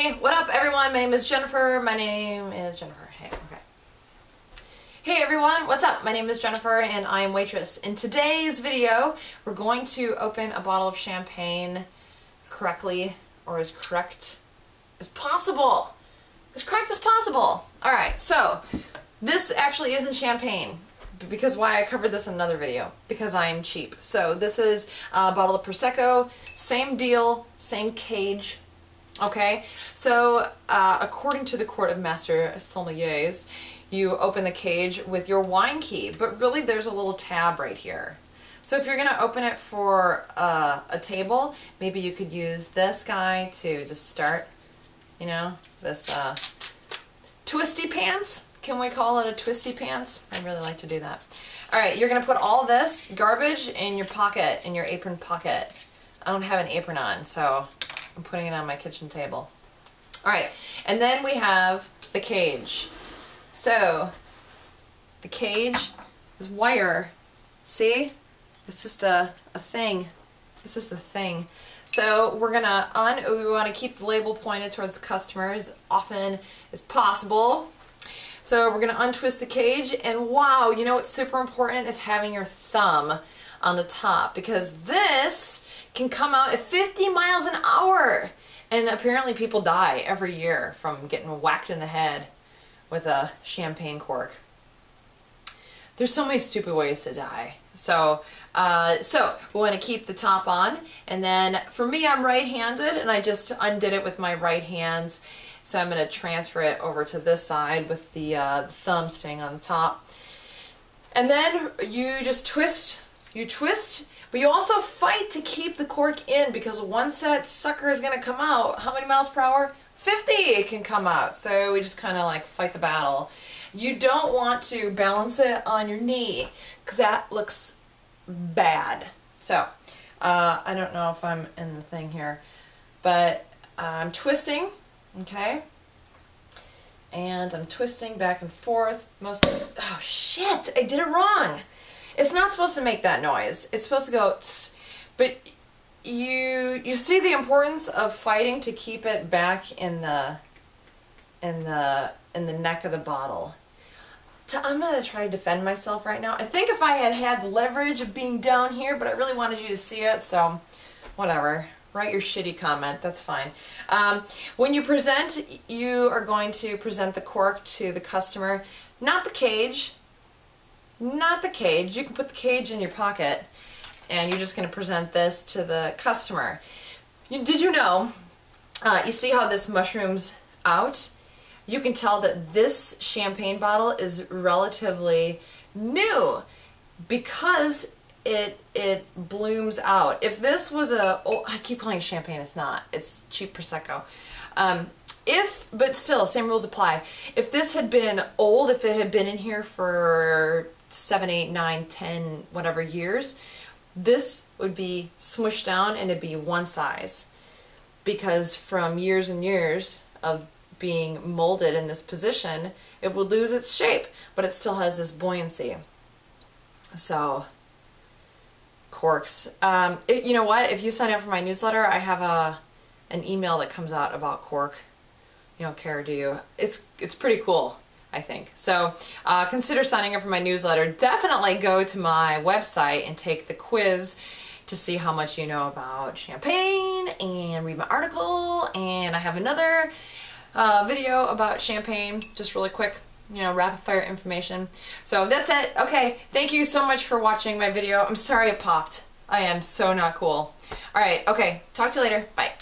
What up everyone? My name is Jennifer. My name is Jennifer. Hey, okay. Hey everyone, what's up? My name is Jennifer and I am Waitress. In today's video, we're going to open a bottle of champagne correctly or as correct as possible. As correct as possible. Alright, so this actually isn't champagne because why I covered this in another video because I'm cheap. So this is a bottle of Prosecco, same deal, same cage, Okay, so uh, according to the Court of Master Sommeliers, you open the cage with your wine key, but really there's a little tab right here. So if you're to open it for uh, a table, maybe you could use this guy to just start, you know, this uh, twisty pants. Can we call it a twisty pants? I really like to do that. All right, you're to put all this garbage in your pocket, in your apron pocket. I don't have an apron on, so I'm putting it on my kitchen table. All right, and then we have the cage. So, the cage is wire. See? It's just a, a thing. It's just a thing. So we're gonna on, we wanna keep the label pointed towards the customer as often as possible. So we're gonna untwist the cage and wow, you know what's super important is having your thumb on the top because this can come out at 50 miles an hour. And apparently people die every year from getting whacked in the head with a champagne cork. There's so many stupid ways to die. So, uh, so we want to keep the top on. And then for me, I'm right-handed and I just undid it with my right hands. So I'm going to transfer it over to this side with the, uh, the thumb staying on the top. And then you just twist, you twist but you also fight to keep the cork in because once that sucker is going to come out, how many miles per hour? 50 it can come out. So we just kind of like fight the battle. You don't want to balance it on your knee because that looks bad. So uh, I don't know if I'm in the thing here, but I'm twisting, okay? And I'm twisting back and forth. Most, oh shit, I did it wrong. It's not supposed to make that noise. It's supposed to go tss, but you you see the importance of fighting to keep it back in the in the in the neck of the bottle. I'm gonna try to defend myself right now. I think if I had had the leverage of being down here, but I really wanted you to see it, so whatever. Write your shitty comment, that's fine. Um, when you present, you are going to present the cork to the customer, not the cage, not the cage. You can put the cage in your pocket and you're just going to present this to the customer. You, did you know, uh, you see how this mushrooms out? You can tell that this champagne bottle is relatively new because it it blooms out. If this was a, oh, I keep calling it champagne, it's not. It's cheap Prosecco. Um, if, but still, same rules apply. If this had been old, if it had been in here for seven, eight, nine, ten, whatever years, this would be smushed down and it'd be one size. Because from years and years of being molded in this position, it would lose its shape, but it still has this buoyancy. So, corks. Um, it, you know what? If you sign up for my newsletter, I have a an email that comes out about cork. You don't care, do you? It's it's pretty cool. I think. So uh, consider signing up for my newsletter. Definitely go to my website and take the quiz to see how much you know about champagne and read my article. And I have another uh, video about champagne, just really quick, you know, rapid fire information. So that's it. Okay, thank you so much for watching my video. I'm sorry it popped. I am so not cool. All right, okay, talk to you later. Bye.